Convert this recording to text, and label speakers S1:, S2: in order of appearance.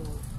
S1: little